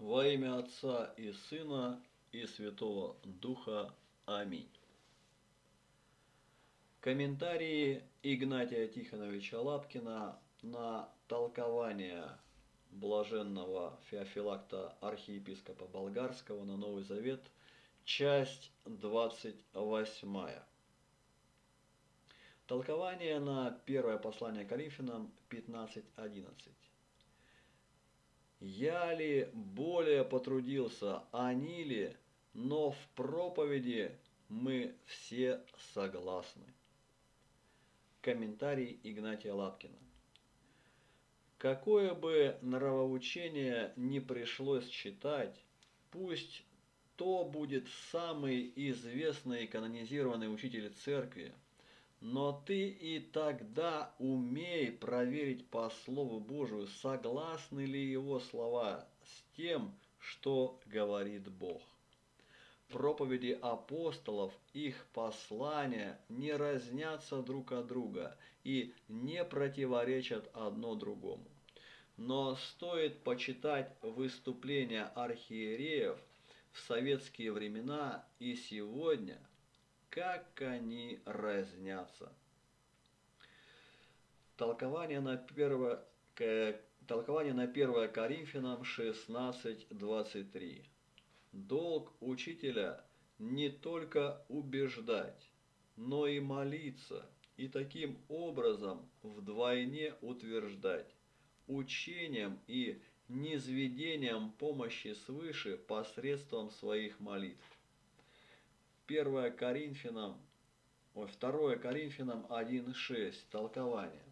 Во имя Отца и Сына и Святого Духа. Аминь. Комментарии Игнатия Тихоновича Лапкина на толкование блаженного Феофилакта архиепископа Болгарского на Новый Завет, часть 28. Толкование на первое послание Коринфянам 15.11. Я ли более потрудился, они ли, но в проповеди мы все согласны. Комментарий Игнатия Лапкина. Какое бы нравоучение не пришлось читать, пусть то будет самый известный и канонизированный учитель церкви – но ты и тогда умей проверить по Слову Божию, согласны ли его слова с тем, что говорит Бог. Проповеди апостолов, их послания не разнятся друг от друга и не противоречат одно другому. Но стоит почитать выступления архиереев в советские времена и сегодня – как они разнятся. Толкование на 1, толкование на 1 Коринфянам 16.23. Долг учителя не только убеждать, но и молиться, и таким образом вдвойне утверждать учением и низведением помощи свыше посредством своих молитв. 1 Коринфянам, ой, 2 Коринфянам 1.6, толкование.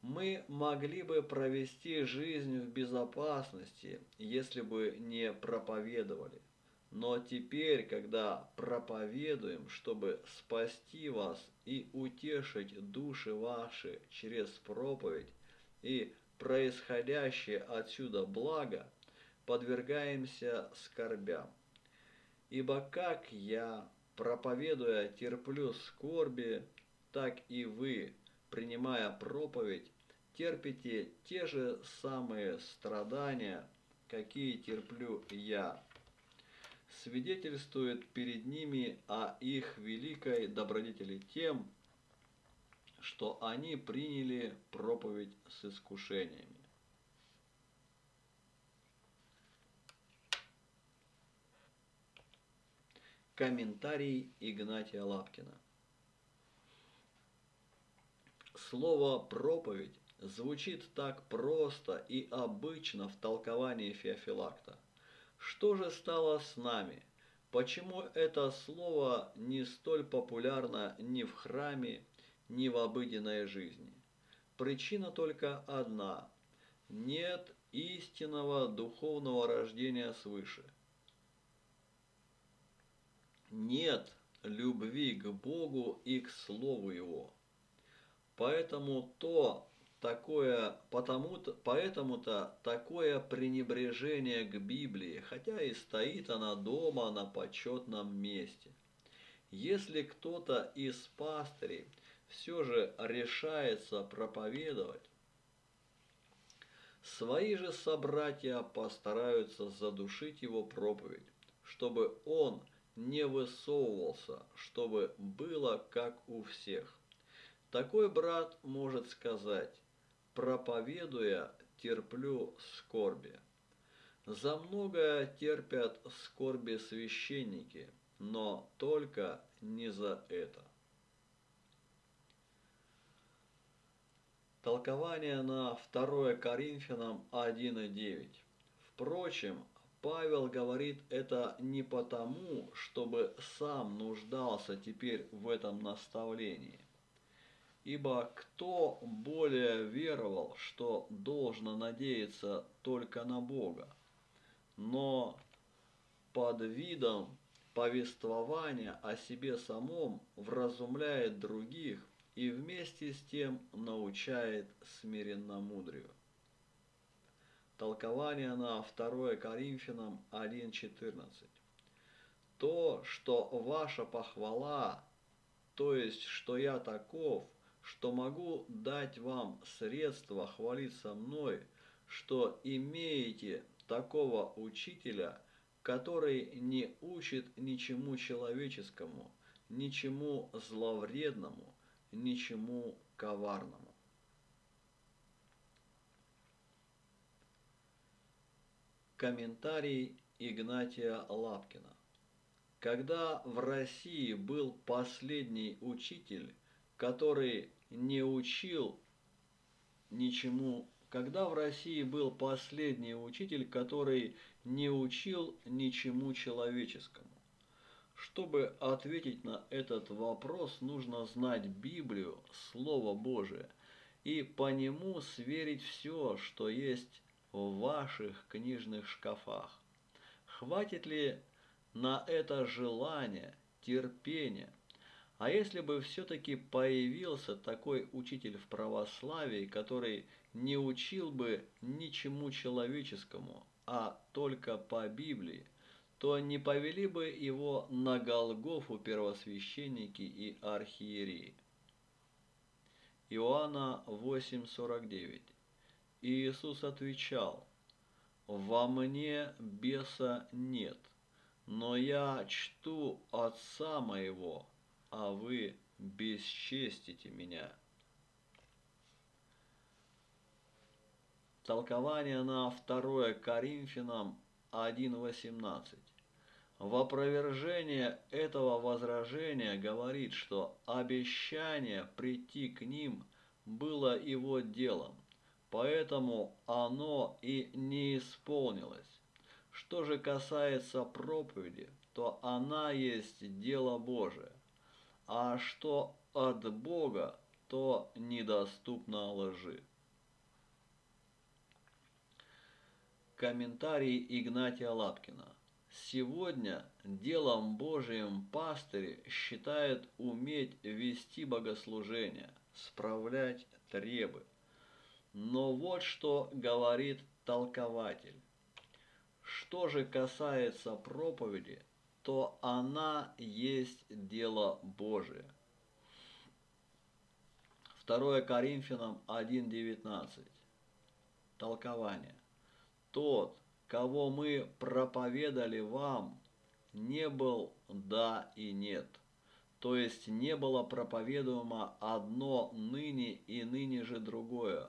Мы могли бы провести жизнь в безопасности, если бы не проповедовали. Но теперь, когда проповедуем, чтобы спасти вас и утешить души ваши через проповедь и происходящее отсюда благо, подвергаемся скорбям. Ибо как я, проповедуя, терплю скорби, так и вы, принимая проповедь, терпите те же самые страдания, какие терплю я. Свидетельствует перед ними о их великой добродетели тем, что они приняли проповедь с искушениями. Комментарий Игнатия Лапкина. Слово «проповедь» звучит так просто и обычно в толковании Феофилакта. Что же стало с нами? Почему это слово не столь популярно ни в храме, ни в обыденной жизни? Причина только одна – нет истинного духовного рождения свыше – нет любви к Богу и к Слову Его. Поэтому то такое, потому-то, поэтому-то такое пренебрежение к Библии, хотя и стоит она дома на почетном месте. Если кто-то из пастырей все же решается проповедовать, свои же собратья постараются задушить его проповедь, чтобы он не высовывался, чтобы было как у всех. Такой брат может сказать, проповедуя, терплю скорби. За многое терпят скорби священники, но только не за это. Толкование на 2 Коринфянам 1.9. Впрочем, Павел говорит это не потому, чтобы сам нуждался теперь в этом наставлении. Ибо кто более веровал, что должно надеяться только на Бога, но под видом повествования о себе самом вразумляет других и вместе с тем научает смиренномудрию. Толкование на 2 Коринфянам 1.14. То, что ваша похвала, то есть, что я таков, что могу дать вам средства хвалиться мной, что имеете такого учителя, который не учит ничему человеческому, ничему зловредному, ничему коварному. Комментарий Игнатия Лапкина. Когда в России был последний учитель, который не учил ничему, когда в России был последний учитель, который не учил ничему человеческому. Чтобы ответить на этот вопрос, нужно знать Библию, Слово Божие, и по нему сверить все, что есть в ваших книжных шкафах. Хватит ли на это желание, терпение? А если бы все-таки появился такой учитель в православии, который не учил бы ничему человеческому, а только по Библии, то не повели бы его на Голгофу первосвященники и архиереи. Иоанна 8:49 Иисус отвечал, «Во мне беса нет, но я чту Отца моего, а вы бесчестите меня». Толкование на 2 Коринфянам 1.18. В опровержение этого возражения говорит, что обещание прийти к ним было его делом, поэтому оно и не исполнилось. Что же касается проповеди, то она есть дело Божие, а что от Бога, то недоступно лжи. Комментарий Игнатия Лапкина. Сегодня делом Божиим пастырь считает уметь вести богослужение, справлять требы. Но вот что говорит толкователь. Что же касается проповеди, то она есть дело Божие. 2 Коринфянам 1.19. Толкование. Тот, кого мы проповедали вам, не был «да» и «нет». То есть не было проповедуемо одно ныне и ныне же другое,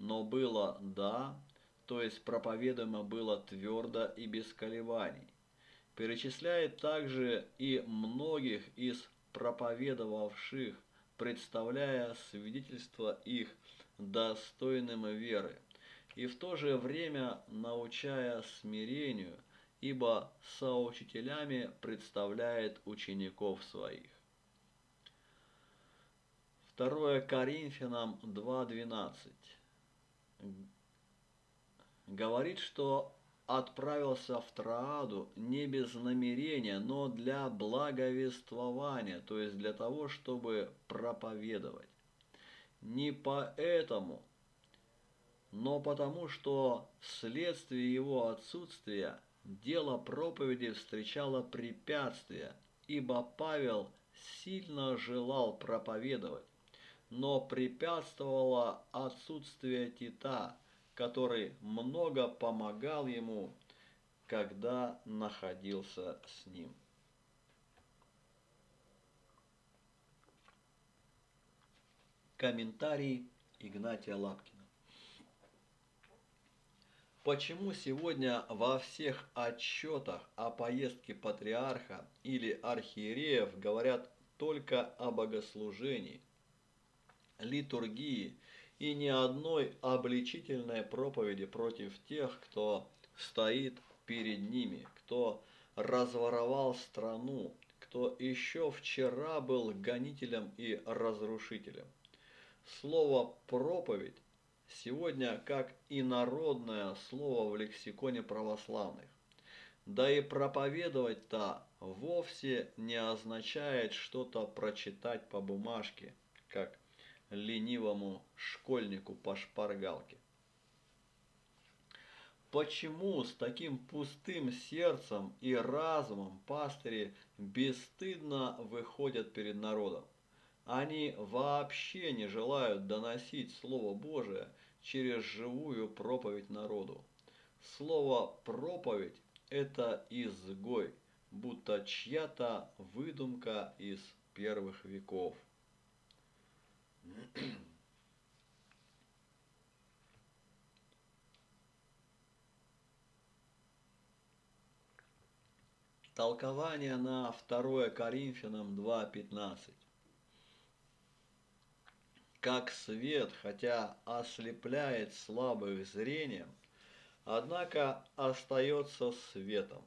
но было «да», то есть проповедуемо было твердо и без колебаний. Перечисляет также и многих из проповедовавших, представляя свидетельство их достойным веры, и в то же время научая смирению, ибо соучителями представляет учеников своих. 2 Коринфянам 2.12 говорит, что отправился в Трааду не без намерения, но для благовествования, то есть для того, чтобы проповедовать. Не поэтому, но потому, что вследствие его отсутствия дело проповеди встречало препятствия, ибо Павел сильно желал проповедовать, но препятствовало отсутствие Тита, который много помогал ему, когда находился с ним. Комментарий Игнатия Лапкина. Почему сегодня во всех отчетах о поездке патриарха или архиереев говорят только о богослужении, литургии и ни одной обличительной проповеди против тех, кто стоит перед ними, кто разворовал страну, кто еще вчера был гонителем и разрушителем. Слово «проповедь» сегодня как инородное слово в лексиконе православных. Да и проповедовать-то вовсе не означает что-то прочитать по бумажке, как ленивому школьнику по шпаргалке. Почему с таким пустым сердцем и разумом пастыри бесстыдно выходят перед народом? Они вообще не желают доносить Слово Божие через живую проповедь народу. Слово «проповедь» – это изгой, будто чья-то выдумка из первых веков. Толкование на 2 Коринфянам 2.15. Как свет, хотя ослепляет слабых зрением, однако остается светом.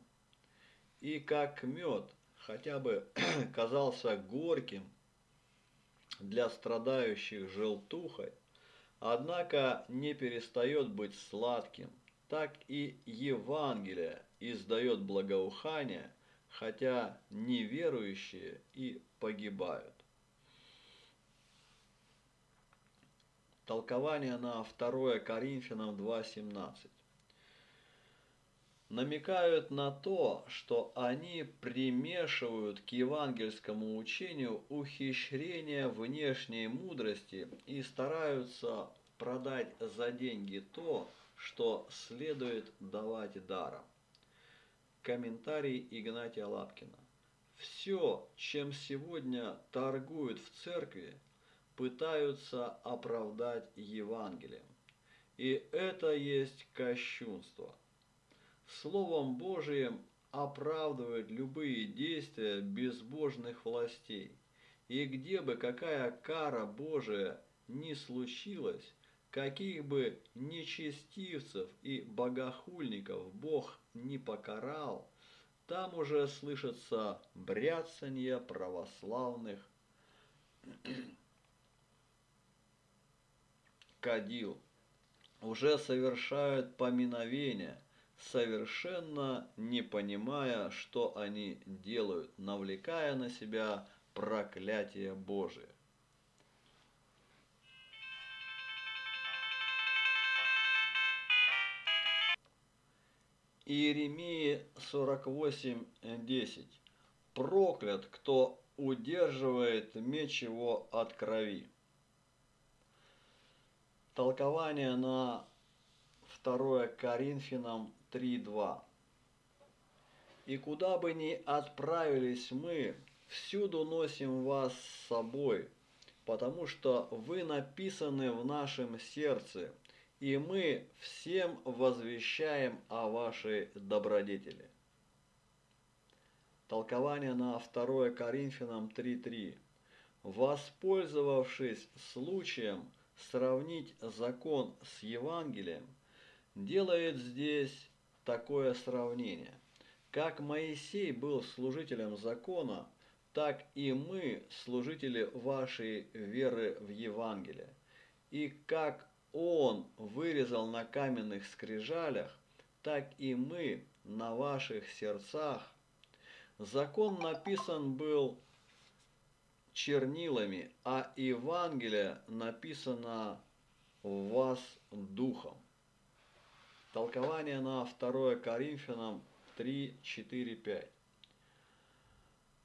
И как мед, хотя бы казался горьким для страдающих желтухой, однако не перестает быть сладким, так и Евангелие издает благоухание – хотя неверующие и погибают. Толкование на 2 Коринфянам 2.17 намекают на то, что они примешивают к евангельскому учению ухищрения внешней мудрости и стараются продать за деньги то, что следует давать даром. Комментарий Игнатия Лапкина. Все, чем сегодня торгуют в церкви, пытаются оправдать Евангелием. И это есть кощунство. Словом Божиим оправдывают любые действия безбожных властей. И где бы какая кара Божия ни случилась, каких бы нечестивцев и богохульников Бог не покарал, там уже слышится бряцанье православных кадил. Уже совершают поминовения, совершенно не понимая, что они делают, навлекая на себя проклятие Божие. Иеремии 48.10. Проклят, кто удерживает меч его от крови. Толкование на 2 Коринфянам 3.2. И куда бы ни отправились мы, всюду носим вас с собой, потому что вы написаны в нашем сердце – и мы всем возвещаем о вашей добродетели. Толкование на 2 Коринфянам 3.3. Воспользовавшись случаем сравнить закон с Евангелием, делает здесь такое сравнение. Как Моисей был служителем закона, так и мы служители вашей веры в Евангелие. И как он вырезал на каменных скрижалях, так и мы на ваших сердцах. Закон написан был чернилами, а Евангелие написано в вас духом. Толкование на 2 Коринфянам 3, 4, 5.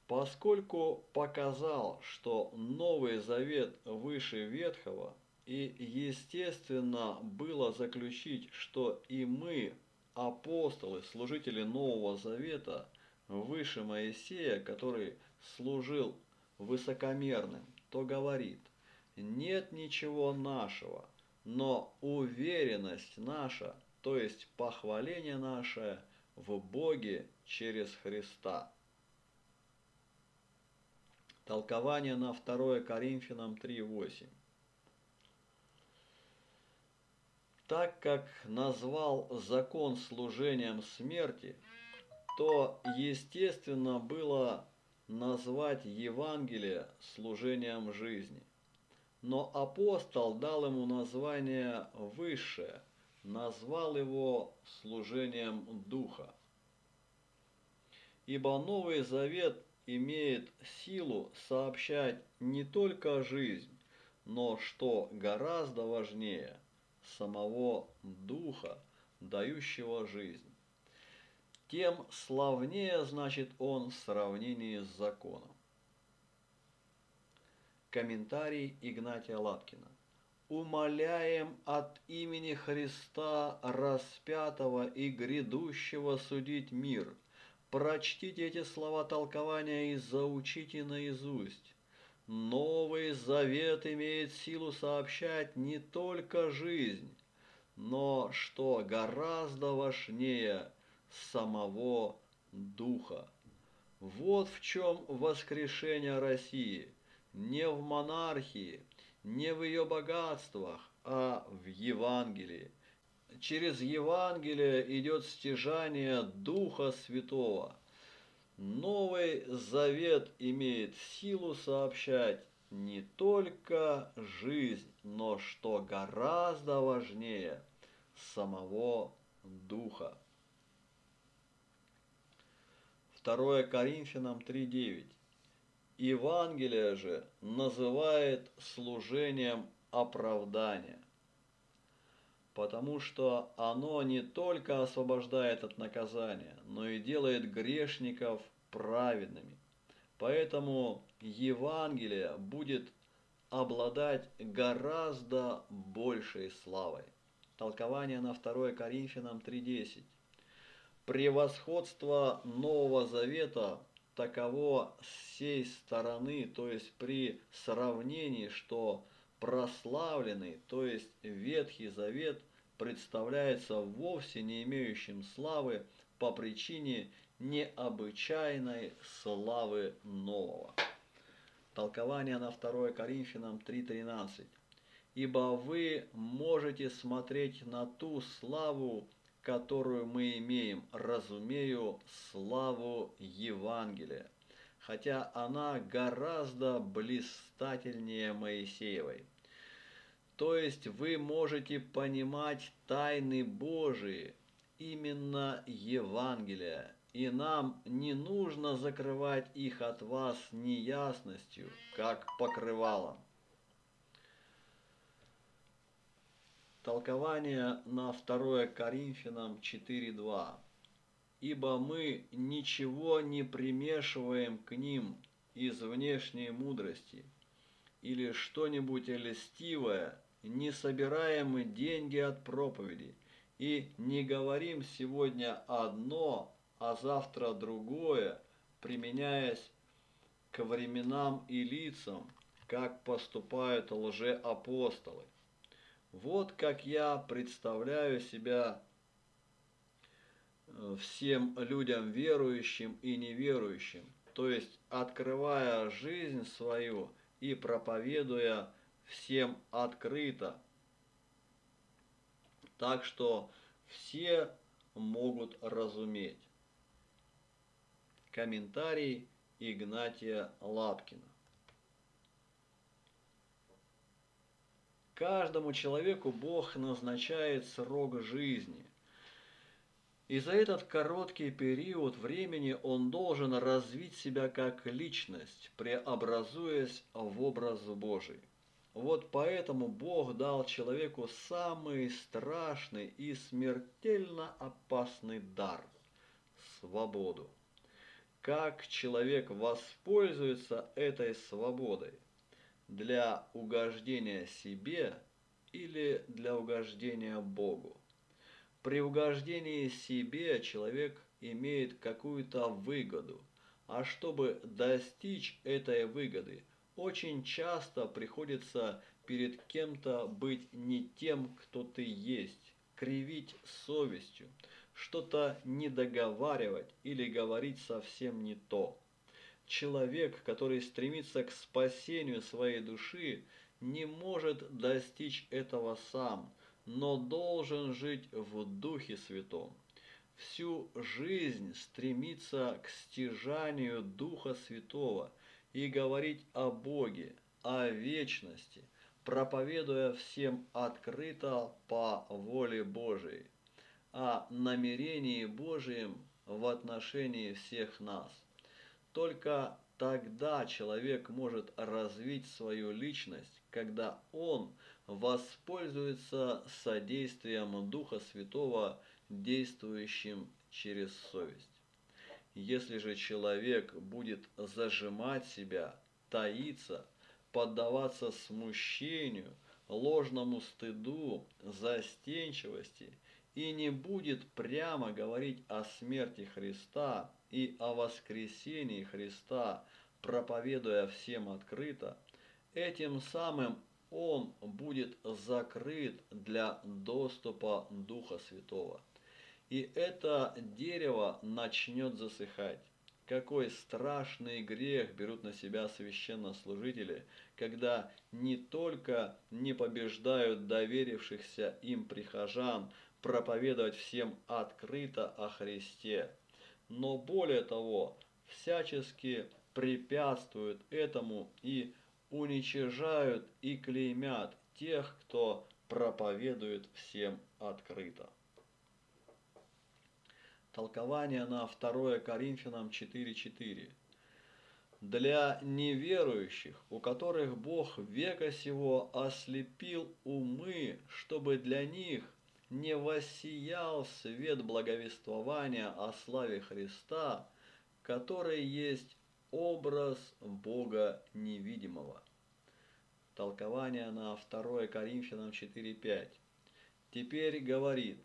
Поскольку показал, что Новый Завет выше Ветхого – и естественно было заключить, что и мы, апостолы, служители Нового Завета, выше Моисея, который служил высокомерным, то говорит, нет ничего нашего, но уверенность наша, то есть похваление наше в Боге через Христа. Толкование на 2 Коринфянам 3.8. Так как назвал закон служением смерти, то естественно было назвать Евангелие служением жизни. Но апостол дал ему название высшее, назвал его служением Духа. Ибо Новый Завет имеет силу сообщать не только жизнь, но, что гораздо важнее – самого Духа, дающего жизнь. Тем славнее, значит, он в сравнении с законом. Комментарий Игнатия Лапкина. Умоляем от имени Христа распятого и грядущего судить мир. Прочтите эти слова толкования и заучите наизусть. Новый Завет имеет силу сообщать не только жизнь, но, что гораздо важнее, самого Духа. Вот в чем воскрешение России. Не в монархии, не в ее богатствах, а в Евангелии. Через Евангелие идет стяжание Духа Святого. Новый Завет имеет силу сообщать не только жизнь, но что гораздо важнее, самого Духа. 2 Коринфянам 3.9. Евангелие же называет служением оправдания, потому что оно не только освобождает от наказания, но и делает грешников праведными. Поэтому Евангелие будет обладать гораздо большей славой. Толкование на 2 Коринфянам 3.10. Превосходство Нового Завета таково с сей стороны, то есть при сравнении, что прославленный, то есть Ветхий Завет представляется вовсе не имеющим славы по причине необычайной славы нового. Толкование на 2 Коринфянам 3.13. «Ибо вы можете смотреть на ту славу, которую мы имеем, разумею славу Евангелия, хотя она гораздо блистательнее Моисеевой. То есть вы можете понимать тайны Божии, именно Евангелия, и нам не нужно закрывать их от вас неясностью, как покрывалом. Толкование на 2 Коринфянам 4.2. «Ибо мы ничего не примешиваем к ним из внешней мудрости, или что-нибудь льстивое, не собираем деньги от проповеди, и не говорим сегодня одно, а завтра другое, применяясь к временам и лицам, как поступают лжеапостолы. Вот как я представляю себя э, всем людям верующим и неверующим, то есть открывая жизнь свою и проповедуя всем открыто, так что все могут разуметь. Комментарий Игнатия Лапкина. Каждому человеку Бог назначает срок жизни. И за этот короткий период времени он должен развить себя как личность, преобразуясь в образ Божий. Вот поэтому Бог дал человеку самый страшный и смертельно опасный дар – свободу. Как человек воспользуется этой свободой – для угождения себе или для угождения Богу. При угождении себе человек имеет какую-то выгоду, а чтобы достичь этой выгоды, очень часто приходится перед кем-то быть не тем, кто ты есть, кривить совестью, что-то недоговаривать или говорить совсем не то. Человек, который стремится к спасению своей души, не может достичь этого сам, но должен жить в Духе Святом. Всю жизнь стремиться к стяжанию Духа Святого и говорить о Боге, о вечности, проповедуя всем открыто по воле Божией, о намерении Божьем в отношении всех нас – только тогда человек может развить свою личность, когда он воспользуется содействием Духа Святого, действующим через совесть. Если же человек будет зажимать себя, таиться, поддаваться смущению, ложному стыду, застенчивости и не будет прямо говорить о смерти Христа и о воскресении Христа, проповедуя всем открыто, этим самым он будет закрыт для доступа Духа Святого. И это дерево начнет засыхать. Какой страшный грех берут на себя священнослужители, когда не только не побеждают доверившихся им прихожан проповедовать всем открыто о Христе, но более того, всячески препятствуют этому и уничижают и клеймят тех, кто проповедует всем открыто. Толкование на 2 Коринфянам 4.4. Для неверующих, у которых Бог века сего ослепил умы, чтобы для них не воссиял свет благовествования о славе Христа, который есть образ Бога невидимого. Толкование на 2 Коринфянам 4.5. Теперь говорит,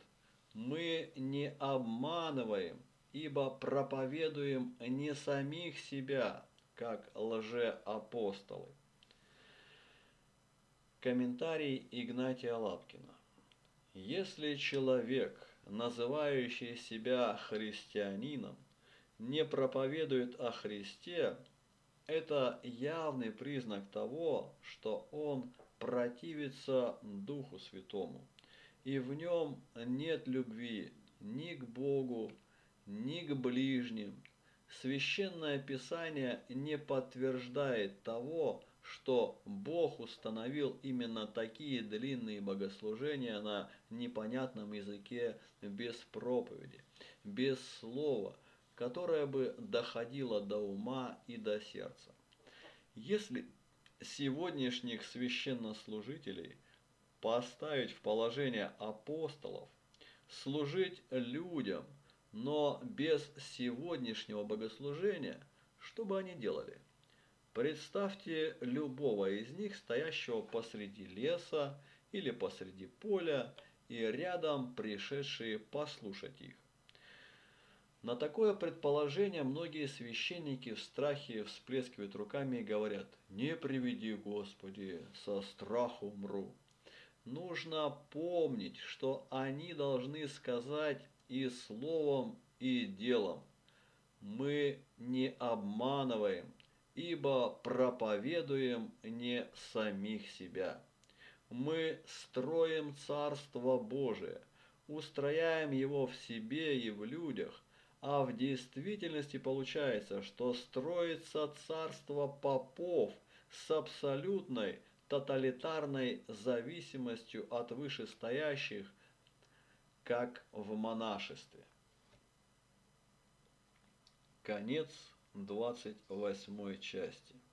мы не обманываем, ибо проповедуем не самих себя, как лжеапостолы. Комментарий Игнатия Лапкина. Если человек, называющий себя христианином, не проповедует о Христе, это явный признак того, что он противится Духу Святому, и в нем нет любви ни к Богу, ни к ближним. Священное Писание не подтверждает того, что Бог установил именно такие длинные богослужения на непонятном языке без проповеди, без слова – которая бы доходила до ума и до сердца. Если сегодняшних священнослужителей поставить в положение апостолов, служить людям, но без сегодняшнего богослужения, что бы они делали? Представьте любого из них, стоящего посреди леса или посреди поля, и рядом пришедшие послушать их. На такое предположение многие священники в страхе всплескивают руками и говорят «Не приведи, Господи, со страху умру». Нужно помнить, что они должны сказать и словом, и делом. Мы не обманываем, ибо проповедуем не самих себя. Мы строим Царство Божие, устрояем его в себе и в людях, а в действительности получается, что строится царство попов с абсолютной тоталитарной зависимостью от вышестоящих, как в монашестве. Конец 28 части.